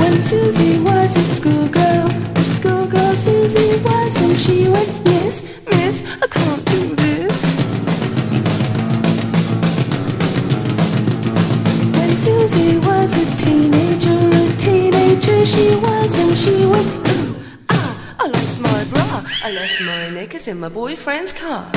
When Susie was a schoolgirl, a schoolgirl Susie was, and she went, Miss, Miss, I can't do this. When Susie was a teenager, a teenager she was, and she went, Ooh, ah, I lost my bra, I left my knickers in my boyfriend's car.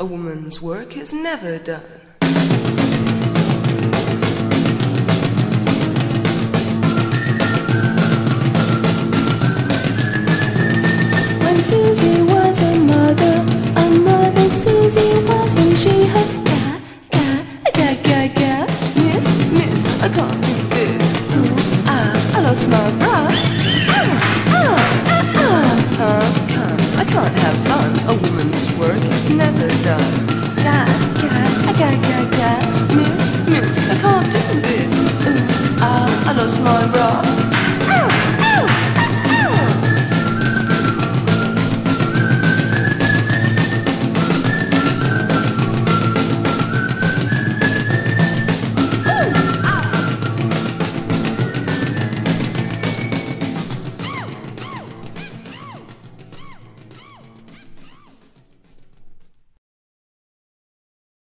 A woman's work is never done. When Susie was a mother, a mother Susie was, and she had ga, ga, ga, ga, ga. Miss, miss, I can't do this. Ooh, ah, I lost my bra. done. A woman's work is never done. God, God, I got, got, got. Miss, miss, I can't do this. Ooh, ah, I lost my.